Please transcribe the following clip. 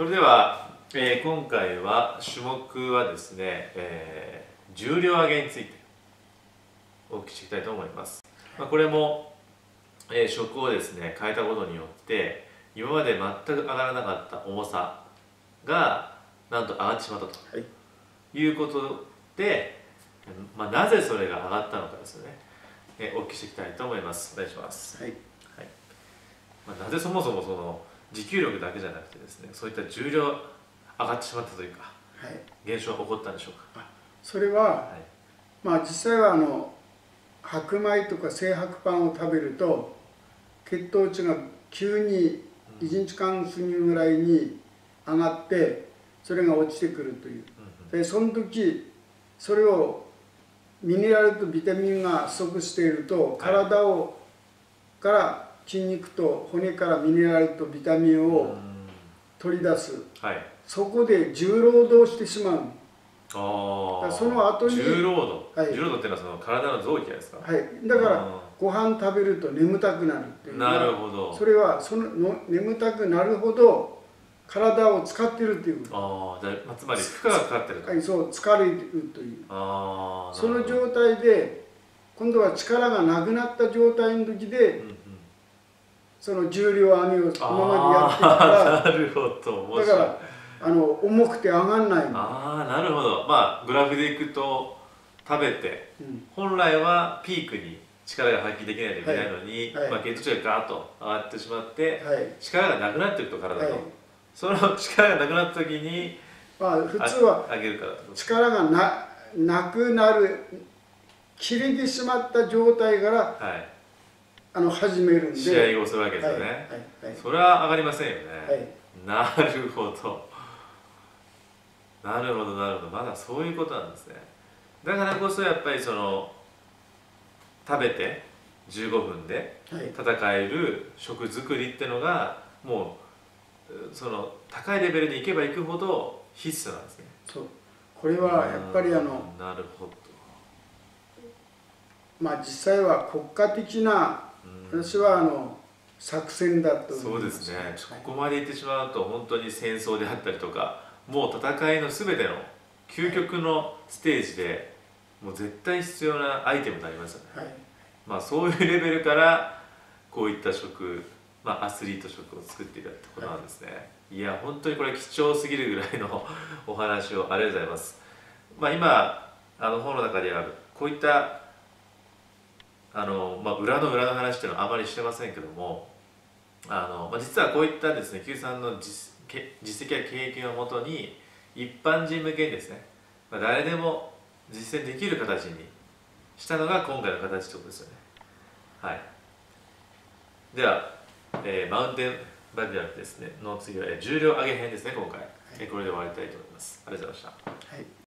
それでは、えー、今回は種目はですね、えー、重量上げについてお聞きしていきたいと思います、まあ、これも、えー、食をですね変えたことによって今まで全く上がらなかった重さがなんと上がってしまったと、はい、いうことで、まあ、なぜそれが上がったのかですね、えー、お聞きしていきたいと思います。お願いします、はい。はい。まあ、なぜそもそもその持久力だけじゃなくてですねそういった重量上がってしまったというか、はい、現象が起こったんでしょうか。それは、はい、まあ実際はあの白米とか精白パンを食べると血糖値が急に1日間過ぎぐらいに上がってそれが落ちてくるという、うん、でその時それをミネラルとビタミンが不足していると体を、はい、から筋肉と骨からミネラルとビタミンを取り出す、はい、そこで重労働してしまうあその後に重労働、はい、重労働っていうのはその体の臓器ですか。はい。だからご飯食べると眠たくなるっていう。なるほど。それはそのの眠たくなるほど体を使ってるっていう。ああじゃあつまり負荷がかかってるはいそう疲れるという。あその状態で今度は力がなくなった状態の時で、うんその重量上げを今までやってきたらなるほどだからあの重くて上がんないああなるほど。まあグラフでいくと食べて、うん、本来はピークに力が発揮できないといけないのに、はいはい、まあ、血糖値がガーッと上がってしまって、はい、力がなくなっていくと体の、その力がなくなった時に、まあ、普通は力がななくなる切れてしまった状態から、はいあの始めるんで。試合をするわけですよね、はいはいはい、それは上がりませんよね、なるほど。なるほどなるほど。まだそういうことなんですね。だからこそやっぱりその食べて15分で戦える食作りっていうのがもうその高いレベルに行けば行くほど必須なんですね。そう。これはやっぱりあのなるほど。まあ実際は国家的な私はあの作戦だとそうですね、ここまでいってしまうと本当に戦争であったりとかもう戦いの全ての究極のステージでもう絶対必要なアイテムになりますよね、はい、まあそういうレベルからこういった食、まあ、アスリート食を作っていたってことなんですね、はい、いや本当にこれ貴重すぎるぐらいの お話をありがとうございます。まあ今あの本の中であるこういったあの、まあ、裏の裏の話っていうのはあまりしてませんけどもあの、まあ、実はこういったですね Q さんの実実績や経験をもとに一般人向けにですね、まあ、誰でも実践できる形にしたのが今回の形ってことですよね。はい。では、えー、マウンテンバリアルですねの次は、えー、重量上げ編ですね今回、はい、これで終わりたいと思います。ありがとうございました、はい